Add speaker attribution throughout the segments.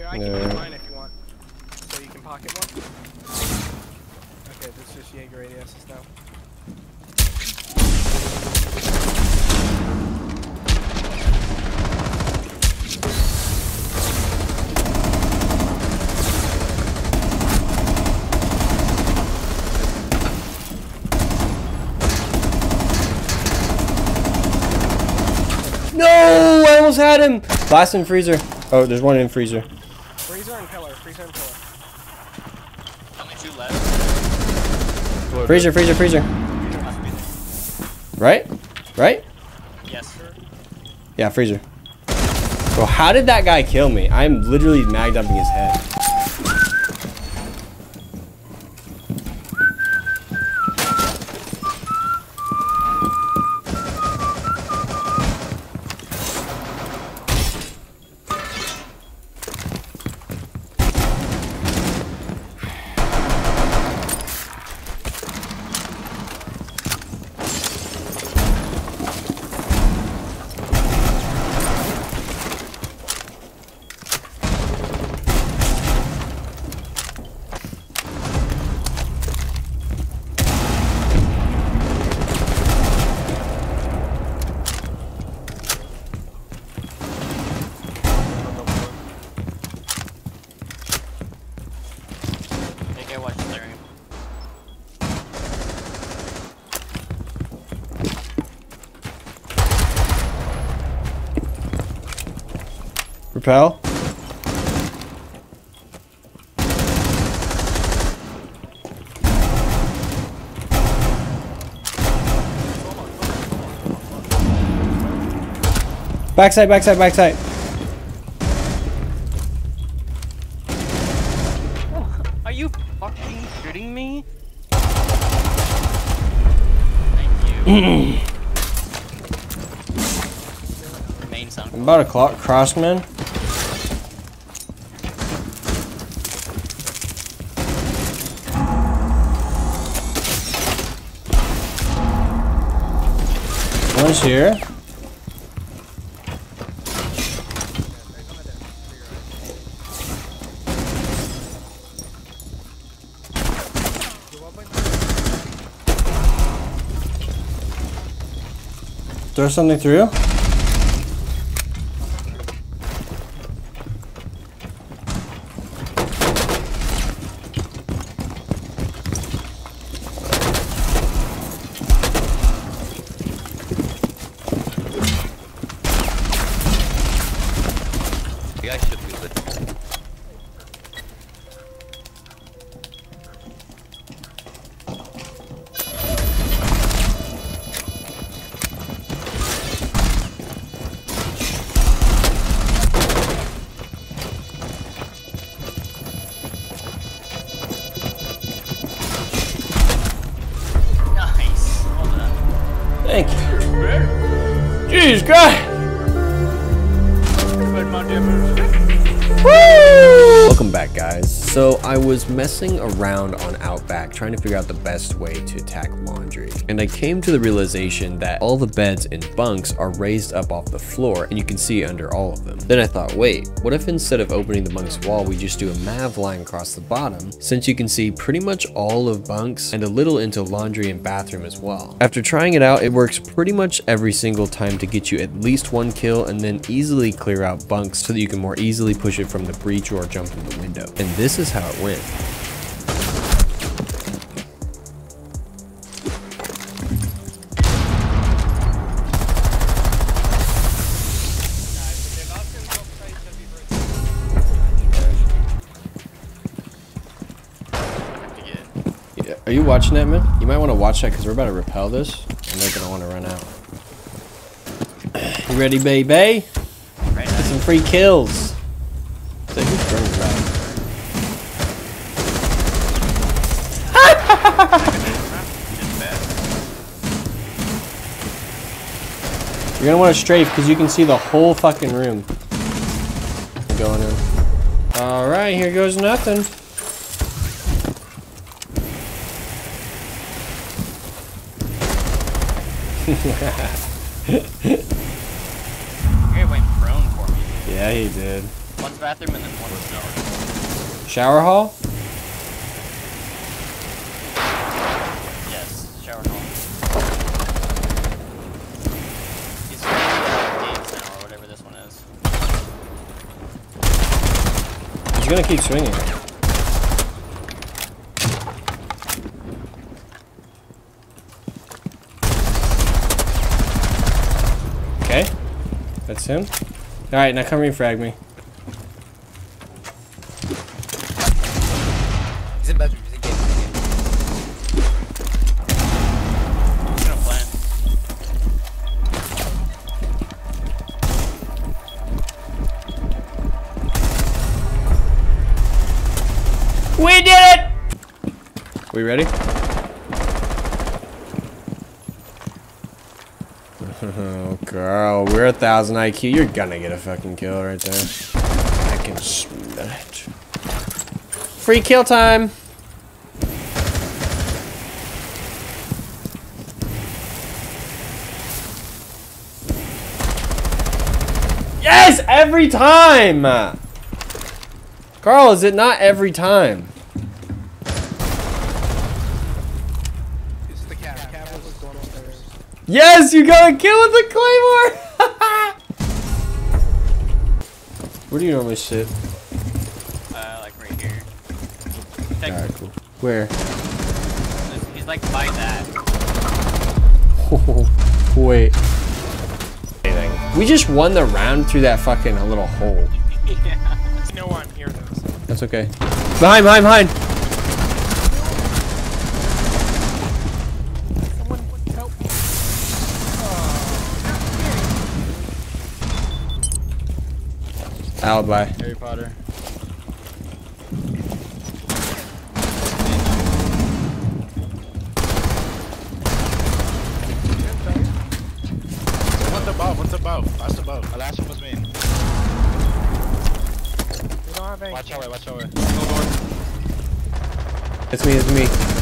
Speaker 1: Here, I can
Speaker 2: Yeah.
Speaker 1: use mine if you want. So you can pocket one. Okay, this is just Jaeger ADSs now.
Speaker 2: No, I almost had him. Blast in freezer. Oh, there's one in freezer.
Speaker 1: Freezer and pillar, freezer and pillar.
Speaker 3: Only two left.
Speaker 2: Freezer, freezer, freezer.
Speaker 3: Must be there.
Speaker 2: Right? Right?
Speaker 3: Yes, sir.
Speaker 2: Yeah, freezer. Bro, how did that guy kill me? I'm literally mag dumping his head. Rappel. Backside, backside, backside.
Speaker 1: Are you fucking shitting me?
Speaker 3: Thank you. Main sound.
Speaker 2: About a clock crossman. Here. Throw something through.
Speaker 4: You guys should be lit.
Speaker 3: Nice.
Speaker 2: Thank you. Jeez, guy. Guys. So I was messing around on Outback trying to figure out the best way to attack laundry. And I came to the realization that all the beds and bunks are raised up off the floor and you can see under all of them. Then I thought, wait, what if instead of opening the bunk's wall, we just do a mav line across the bottom since you can see pretty much all of bunks and a little into laundry and bathroom as well. After trying it out, it works pretty much every single time to get you at least one kill and then easily clear out bunks so that you can more easily push it from the breach or jump in the window. And this is how it went. Yeah, Are you watching that, man? You might want to watch that because we're about to rappel this, and they're gonna want to run out. You ready, baby? Get some free kills. So who's running right? You're gonna want to strafe because you can see the whole fucking room going in. All right, here goes nothing.
Speaker 3: He went prone for me.
Speaker 2: Yeah, he did.
Speaker 3: One's bathroom and then one's shower.
Speaker 2: Shower hall?
Speaker 3: Yes, shower hall. He's swinging the gates now, or whatever this one is.
Speaker 2: He's gonna keep swinging. Okay. That's him. Alright, now come refrag me.
Speaker 1: He's in bedroom.
Speaker 2: We ready? Oh, girl, we're a thousand IQ. You're gonna get a fucking kill right there. I can it. Free kill time! Yes! Every time! Carl, is it not every time?
Speaker 1: It's the cat. Cat was going upstairs.
Speaker 2: Yes, you got a kill with the claymore. Where do you normally sit?
Speaker 3: Uh, like right here. Check.
Speaker 2: Alright, cool. Where?
Speaker 3: He's- He's like by that.
Speaker 2: Wait. We just won the round through that fucking little hole.
Speaker 3: yeah.
Speaker 1: No one here though.
Speaker 2: That's okay. Behind, behind, behind. Alibi.
Speaker 4: Harry Potter.
Speaker 5: What's above? What's above? Last above.
Speaker 4: The last one was me.
Speaker 1: We don't have any.
Speaker 4: Watch our way, watch our way.
Speaker 2: It's me, it's me.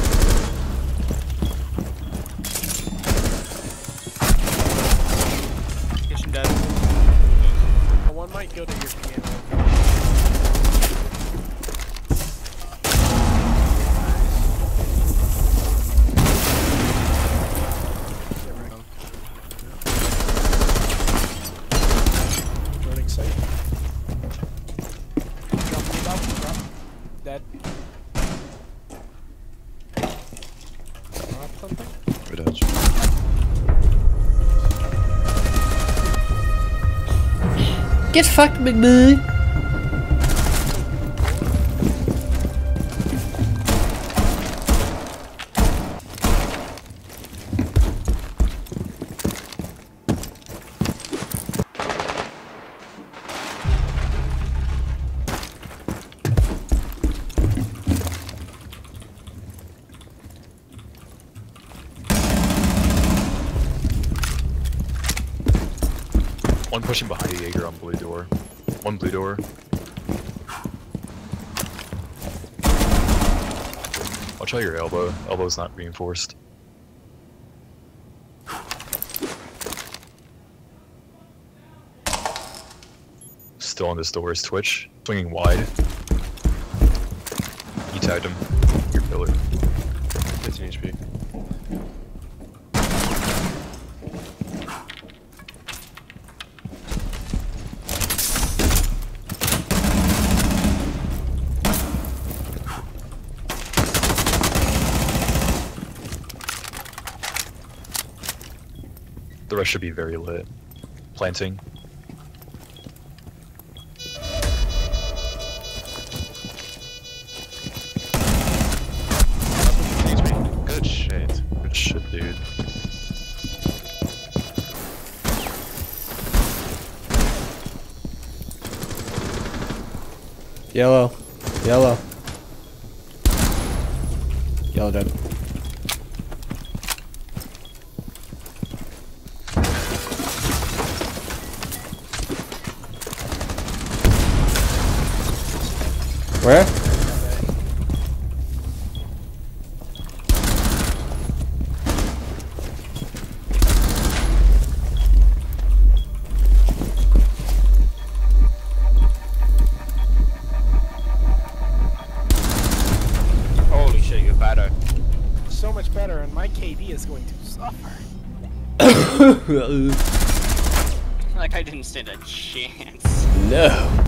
Speaker 1: Dead. Drop something?
Speaker 5: Redouch.
Speaker 2: Get fucked, big
Speaker 5: One pushing behind the Jaeger on blue door. One blue door. Watch out your elbow. Elbow's not reinforced. Still on this door is Twitch. Swinging wide. You tagged him. Your pillar. 15 HP. Rest should be very lit. Planting. Good shit. Good shit, dude.
Speaker 2: Yellow. Yellow. Yellow dead. Where? Holy shit, you're better.
Speaker 1: So much better, and my KD is going to suffer.
Speaker 3: like I didn't stand a chance.
Speaker 6: No.